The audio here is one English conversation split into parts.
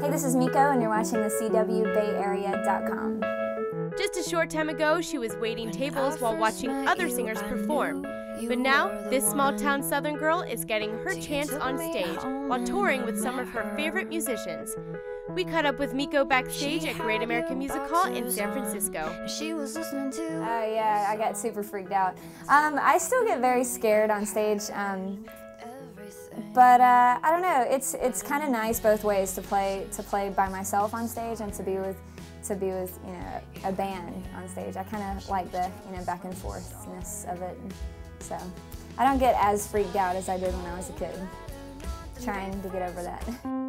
Hey, this is Meiko, and you're watching the CWBayArea.com. Just a short time ago, she was waiting tables while watching other singers perform. But now, this small town southern girl is getting her chance on stage while touring with some of her favorite musicians. We caught up with Meiko backstage at Great American Music Hall in San Francisco. She was listening to. Oh yeah, I got super freaked out. Um, I still get very scared on stage. Um, but uh, I don't know. It's it's kind of nice both ways to play to play by myself on stage and to be with to be with you know a band on stage. I kind of like the you know back and forthness of it. So I don't get as freaked out as I did when I was a kid. Trying to get over that.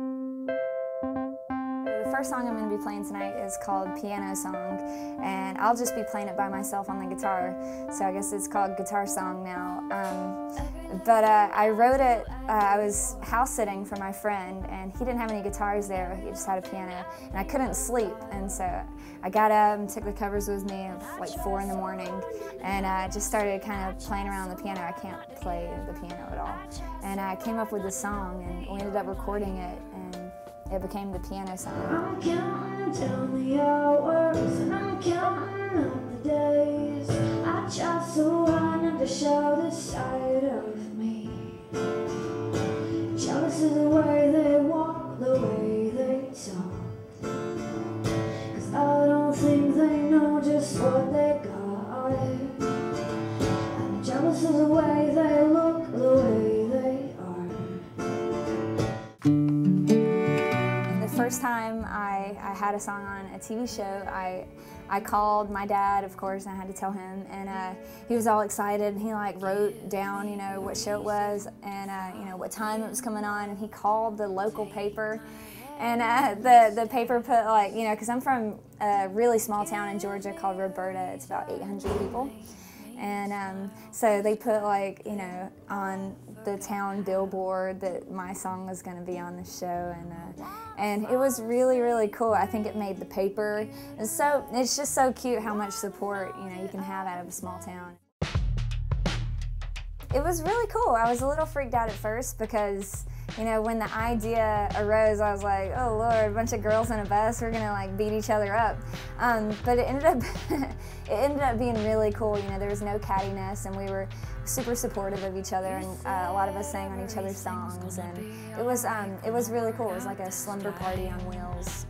First song I'm going to be playing tonight is called Piano Song, and I'll just be playing it by myself on the guitar. So I guess it's called Guitar Song now. Um, but uh, I wrote it, uh, I was house sitting for my friend, and he didn't have any guitars there, he just had a piano, and I couldn't sleep, and so I got up and took the covers with me at like 4 in the morning, and I uh, just started kind of playing around the piano. I can't play the piano at all. And I came up with the song, and we ended up recording it, and it became the piano song. I'm counting down the hours and I'm counting up the days. I try so to show this side of me. Jealous of the way they walk, the way they talk. Cause I don't think they know just what they got. I'm jealous of the way they first time I, I had a song on a TV show, I I called my dad, of course, and I had to tell him, and uh, he was all excited. And he like wrote down, you know, what show it was, and uh, you know what time it was coming on, and he called the local paper, and uh, the the paper put like, you know, because I'm from a really small town in Georgia called Roberta. It's about 800 people. And um, so they put like, you know, on the town billboard that my song was going to be on the show, and uh, and it was really really cool. I think it made the paper. And so it's just so cute how much support you know you can have out of a small town. It was really cool. I was a little freaked out at first because you know, when the idea arose, I was like, oh Lord, a bunch of girls in a bus, we're gonna like beat each other up. Um, but it ended up, it ended up being really cool. You know, there was no cattiness, and we were super supportive of each other, and uh, a lot of us sang on each other's songs, and it was, um, it was really cool. It was like a slumber party on wheels.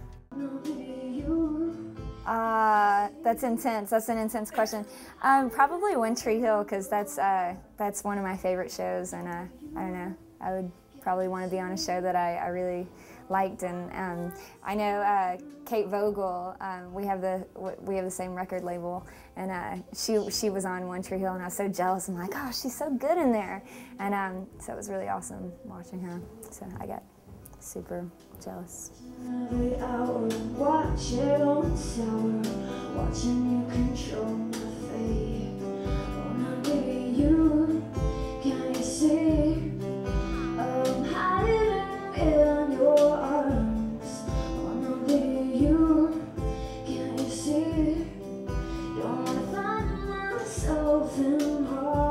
Uh, that's intense. That's an intense question. Um, probably One Tree Hill because that's uh, that's one of my favorite shows, and uh, I don't know. I would probably want to be on a show that I, I really liked. And um, I know uh, Kate Voegele. Um, we have the we have the same record label, and uh, she she was on One Tree Hill, and I was so jealous. I'm like, oh, she's so good in there, and um, so it was really awesome watching her. So I got super jealous. Every hour, watch it on sour, watching you control broken heart.